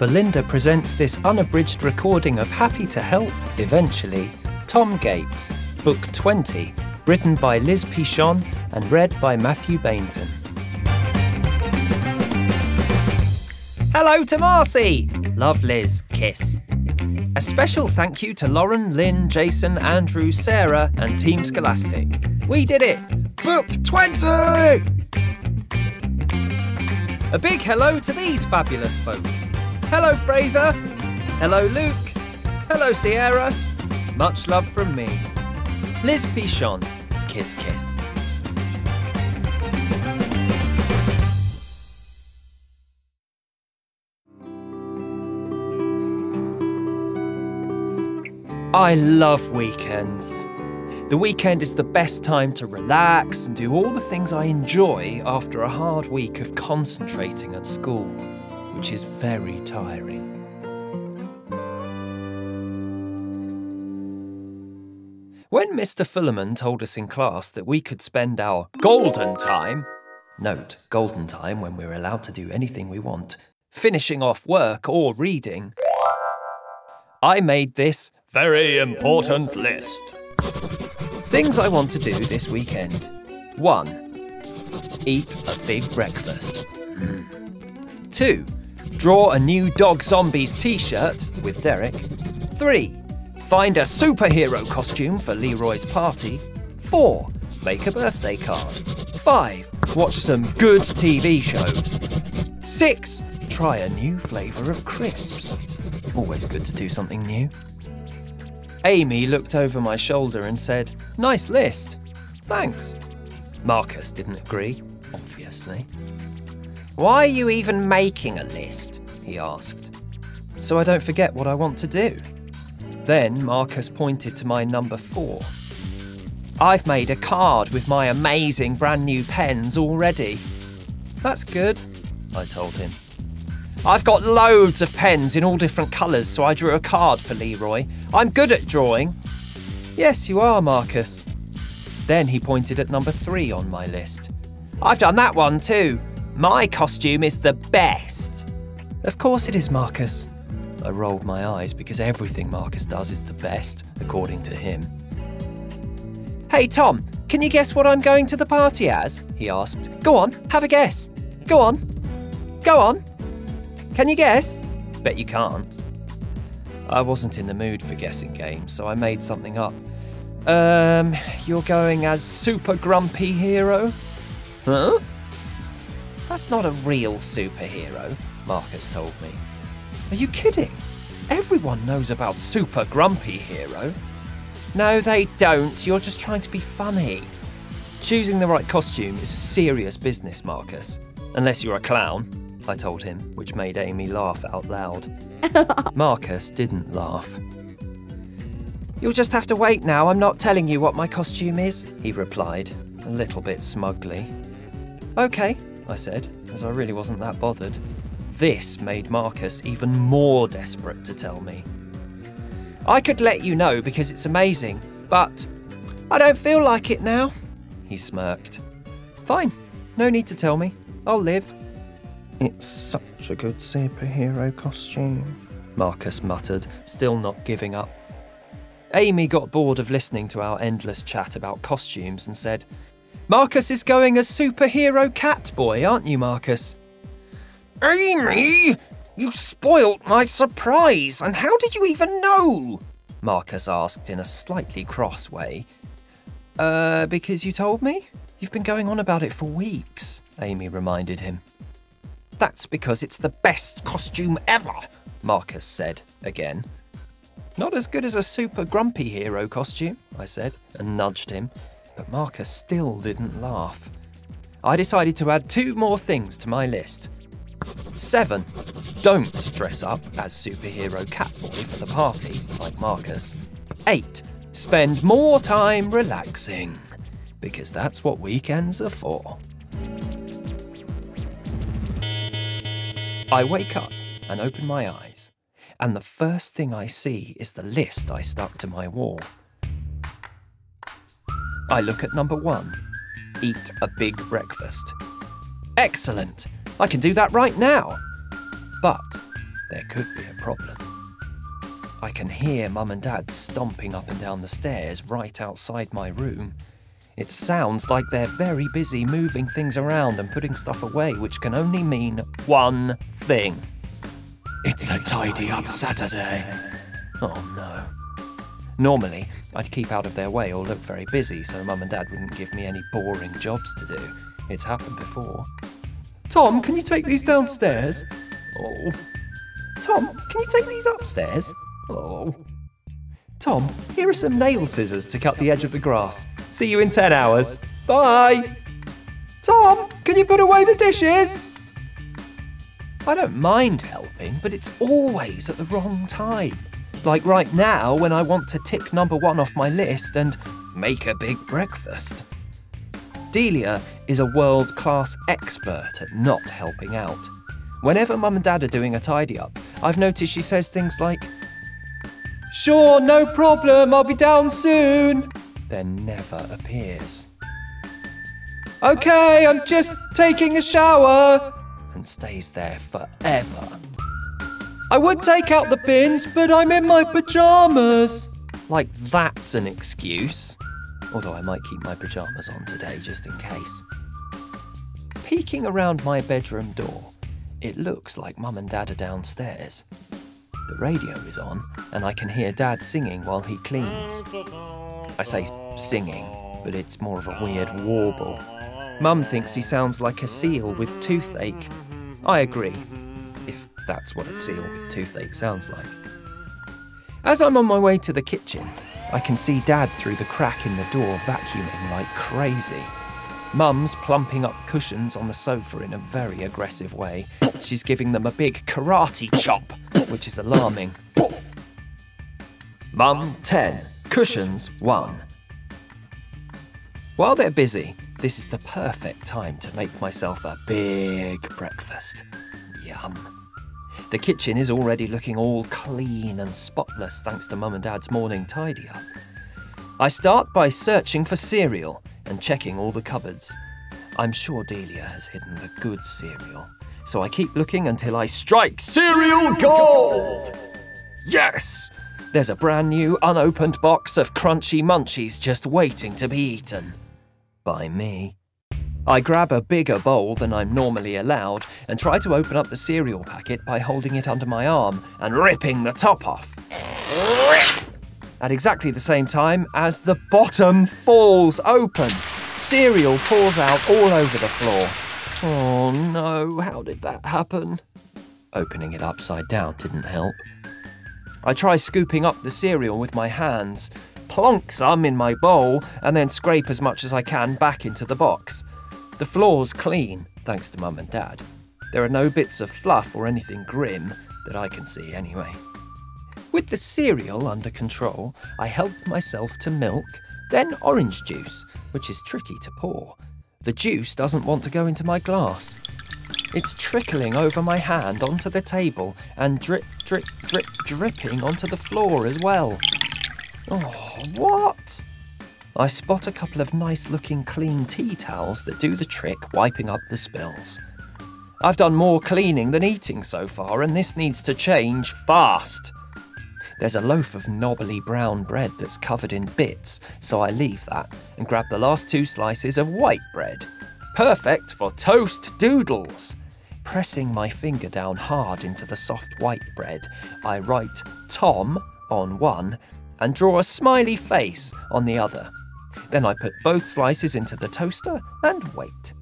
Bolinda presents this unabridged recording of Happy to Help, Eventually, Tom Gates, Book 20, written by Liz Pichon and read by Mathew Baynton. Hello to Marcy! Love Liz, kiss. A special thank you to Lauren, Lynn, Jason, Andrew, Sarah, and Team Scholastic. We did it! Book 20! A big hello to these fabulous folk. Hello, Fraser. Hello, Luke. Hello, Sierra. Much love from me. Liz Pichon. Kiss, kiss. I love weekends. The weekend is the best time to relax and do all the things I enjoy after a hard week of concentrating at school, which is very tiring. When Mr. Fullerman told us in class that we could spend our golden time, note, golden time when we're allowed to do anything we want, finishing off work or reading, I made this very important list. Things I want to do this weekend. 1. Eat a big breakfast. 2. Draw a new Dog Zombies t shirt with Derek. 3. Find a superhero costume for Leroy's party. 4. Make a birthday card. 5. Watch some good TV shows. 6. Try a new flavour of crisps. Always good to do something new. Amy looked over my shoulder and said, Nice list. Thanks. Marcus didn't agree, obviously. Why are you even making a list? he asked. So I don't forget what I want to do. Then Marcus pointed to my number four. I've made a card with my amazing brand new pens already. That's good, I told him. I've got loads of pens in all different colours, so I drew a card for Leroy. I'm good at drawing. Yes, you are, Marcus. Then he pointed at number three on my list. I've done that one too. My costume is the best. Of course it is, Marcus. I rolled my eyes because everything Marcus does is the best, according to him. Hey, Tom, can you guess what I'm going to the party as? He asked. Go on, have a guess. Go on. Go on. Can you guess? Bet you can't. I wasn't in the mood for guessing games, so I made something up. Um, you're going as Super Grumpy Hero? Huh? That's not a real superhero, Marcus told me. Are you kidding? Everyone knows about Super Grumpy Hero. No, they don't. You're just trying to be funny. Choosing the right costume is a serious business, Marcus. Unless you're a clown. I told him, which made Amy laugh out loud. Marcus didn't laugh. You'll just have to wait now. I'm not telling you what my costume is, he replied, a little bit smugly. OK, I said, as I really wasn't that bothered. This made Marcus even more desperate to tell me. I could let you know because it's amazing, but I don't feel like it now, he smirked. Fine, no need to tell me. I'll live. It's such a good superhero costume. Marcus muttered, still not giving up. Amy got bored of listening to our endless chat about costumes and said, Marcus is going as superhero cat boy, aren't you, Marcus? Amy! You spoilt my surprise, and how did you even know? Marcus asked in a slightly cross way. Uh, because you told me? You've been going on about it for weeks, Amy reminded him. That's because it's the best costume ever, Marcus said again. Not as good as a super grumpy hero costume, I said, and nudged him, but Marcus still didn't laugh. I decided to add two more things to my list. 7. Don't dress up as superhero Catboy for the party, like Marcus. 8. Spend more time relaxing, because that's what weekends are for. I wake up and open my eyes, and the first thing I see is the list I stuck to my wall. I look at number one eat a big breakfast. Excellent! I can do that right now. But there could be a problem. I can hear Mum and Dad stomping up and down the stairs right outside my room. It sounds like they're very busy moving things around and putting stuff away, which can only mean one thing. It's a tidy up Saturday. Oh no. Normally, I'd keep out of their way or look very busy so Mum and Dad wouldn't give me any boring jobs to do. It's happened before. Tom, can you take these downstairs? Oh. Tom, can you take these upstairs? Oh. Tom, here are some nail scissors to cut the edge of the grass. See you in 10 hours. Bye. Tom, can you put away the dishes? I don't mind helping, but it's always at the wrong time. Like right now, when I want to tick number one off my list and make a big breakfast. Delia is a world class expert at not helping out. Whenever mum and dad are doing a tidy up, I've noticed she says things like, Sure, no problem, I'll be down soon, then never appears. Okay, I'm just taking a shower, and stays there forever. I would take out the bins, but I'm in my pyjamas. Like that's an excuse. Although I might keep my pyjamas on today just in case. Peeking around my bedroom door, it looks like Mum and Dad are downstairs. The radio is on, and I can hear Dad singing while he cleans. I say singing, but it's more of a weird warble. Mum thinks he sounds like a seal with toothache. I agree, that's what a seal with toothache sounds like. As I'm on my way to the kitchen, I can see Dad through the crack in the door vacuuming like crazy. Mum's plumping up cushions on the sofa in a very aggressive way. She's giving them a big karate chop, which is alarming. Mum 10, cushions 1. While they're busy, this is the perfect time to make myself a big breakfast. Yum. The kitchen is already looking all clean and spotless thanks to Mum and Dad's morning tidy up. I start by searching for cereal and checking all the cupboards. I'm sure Delia has hidden the good cereal, so I keep looking until I strike cereal gold! Yes! There's a brand new unopened box of crunchy munchies just waiting to be eaten. By me. I grab a bigger bowl than I'm normally allowed and try to open up the cereal packet by holding it under my arm and ripping the top off. At exactly the same time as the bottom falls open, cereal pours out all over the floor. Oh no, how did that happen? Opening it upside down didn't help. I try scooping up the cereal with my hands, plonk some in my bowl, and then scrape as much as I can back into the box. The floor's clean, thanks to Mum and Dad. There are no bits of fluff or anything grim that I can see anyway. With the cereal under control, I help myself to milk, then orange juice, which is tricky to pour. The juice doesn't want to go into my glass. It's trickling over my hand onto the table and drip, drip, drip, dripping onto the floor as well. Oh, what? I spot a couple of nice looking clean tea towels that do the trick wiping up the spills. I've done more cleaning than eating so far, and this needs to change fast. There's a loaf of knobbly brown bread that's covered in bits, so I leave that and grab the last two slices of white bread. Perfect for toast doodles. Pressing my finger down hard into the soft white bread, I write Tom on one and draw a smiley face on the other. Then I put both slices into the toaster and wait.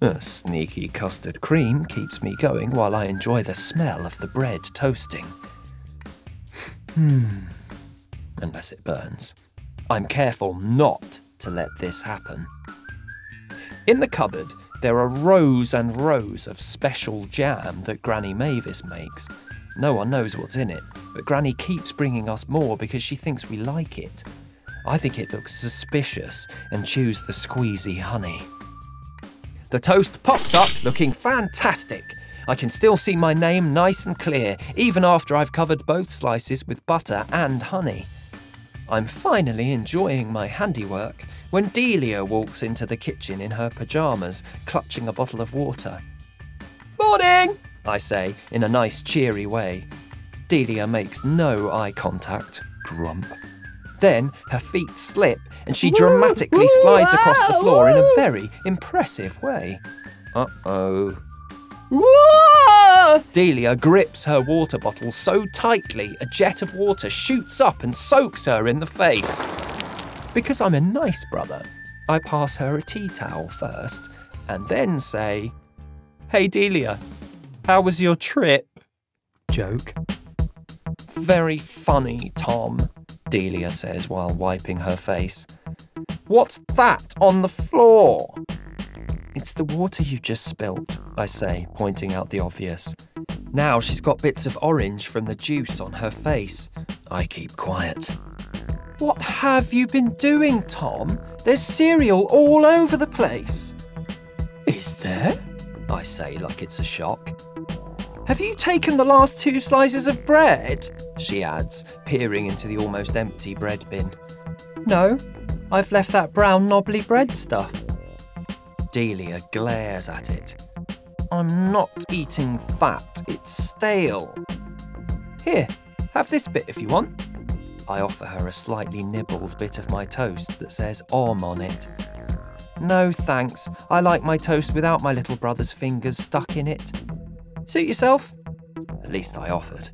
A sneaky custard cream keeps me going while I enjoy the smell of the bread toasting. Hmm. Unless it burns. I'm careful not to let this happen. In the cupboard, there are rows and rows of special jam that Granny Mavis makes. No one knows what's in it, but Granny keeps bringing us more because she thinks we like it. I think it looks suspicious and choose the squeezy honey. The toast pops up looking fantastic. I can still see my name nice and clear, even after I've covered both slices with butter and honey. I'm finally enjoying my handiwork when Delia walks into the kitchen in her pyjamas, clutching a bottle of water. Morning! I say, in a nice, cheery way. Delia makes no eye contact. Grump. Then her feet slip and she dramatically slides across the floor in a very impressive way. Uh oh. Delia grips her water bottle so tightly a jet of water shoots up and soaks her in the face. Because I'm a nice brother, I pass her a tea towel first and then say, Hey Delia, how was your trip? Joke. Very funny, Tom, Delia says while wiping her face. What's that on the floor? It's the water you just spilt, I say, pointing out the obvious. Now she's got bits of orange from the juice on her face. I keep quiet. What have you been doing, Tom? There's cereal all over the place. Is there? I say like it's a shock. Have you taken the last two slices of bread? She adds, peering into the almost empty bread bin. No, I've left that brown knobbly bread stuff. Delia glares at it. I'm not eating fat, it's stale. Here, have this bit if you want. I offer her a slightly nibbled bit of my toast that says Om on it. No thanks, I like my toast without my little brother's fingers stuck in it. Suit yourself? At least I offered.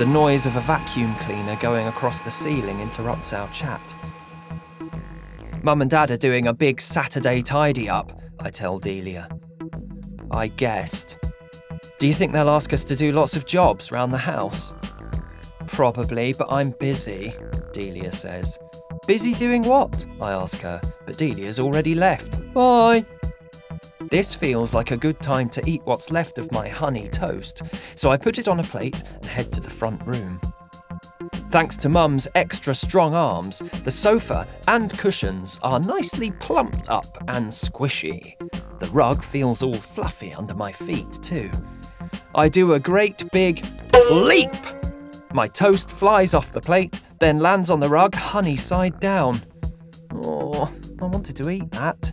The noise of a vacuum cleaner going across the ceiling interrupts our chat. Mum and Dad are doing a big Saturday tidy up, I tell Delia. I guessed. Do you think they'll ask us to do lots of jobs round the house? Probably, but I'm busy, Delia says. Busy doing what? I ask her, but Delia's already left. Bye. This feels like a good time to eat what's left of my honey toast, so I put it on a plate and head to the front room. Thanks to Mum's extra strong arms, the sofa and cushions are nicely plumped up and squishy. The rug feels all fluffy under my feet, too. I do a great big leap. My toast flies off the plate, then lands on the rug, honey side down. Oh, I wanted to eat that.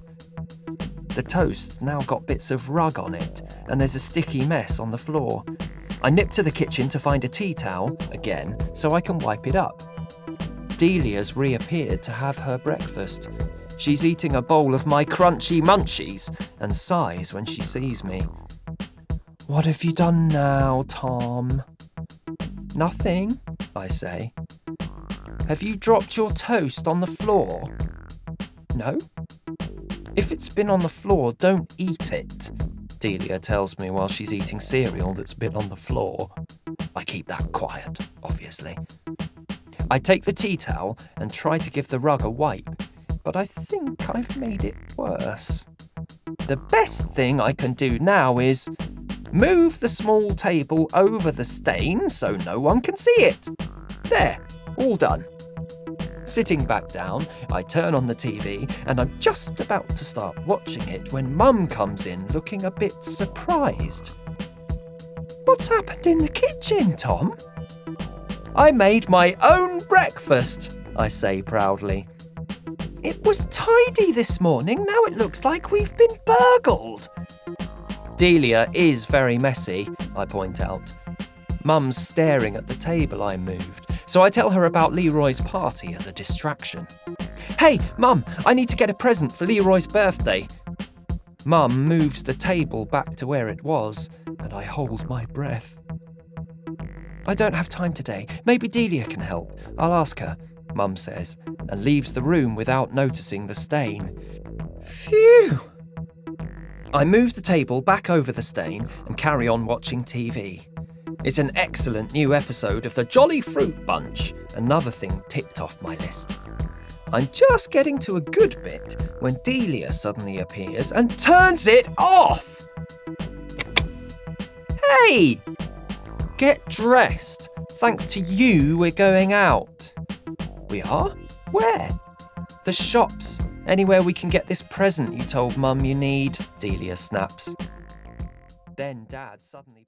The toast's now got bits of rug on it, and there's a sticky mess on the floor. I nip to the kitchen to find a tea towel, again, so I can wipe it up. Delia's reappeared to have her breakfast. She's eating a bowl of my crunchy munchies and sighs when she sees me. What have you done now, Tom? Nothing, I say. Have you dropped your toast on the floor? No. If it's been on the floor, don't eat it, Delia tells me while she's eating cereal that's been on the floor. I keep that quiet, obviously. I take the tea towel and try to give the rug a wipe, but I think I've made it worse. The best thing I can do now is move the small table over the stain so no one can see it. There, all done. Sitting back down, I turn on the TV and I'm just about to start watching it when Mum comes in looking a bit surprised. What's happened in the kitchen, Tom? I made my own breakfast, I say proudly. It was tidy this morning, now it looks like we've been burgled. Delia is very messy, I point out. Mum's staring at the table I moved, so I tell her about Leroy's party as a distraction. Hey, Mum, I need to get a present for Leroy's birthday. Mum moves the table back to where it was, and I hold my breath. I don't have time today. Maybe Delia can help. I'll ask her, Mum says, and leaves the room without noticing the stain. Phew! I move the table back over the stain and carry on watching TV. It's an excellent new episode of the Jolly Fruit Bunch, another thing ticked off my list. I'm just getting to a good bit when Delia suddenly appears and turns it off! Hey! Get dressed. Thanks to you, we're going out. We are? Where? The shops. Anywhere we can get this present you told Mum you need, Delia snaps. Then Dad suddenly.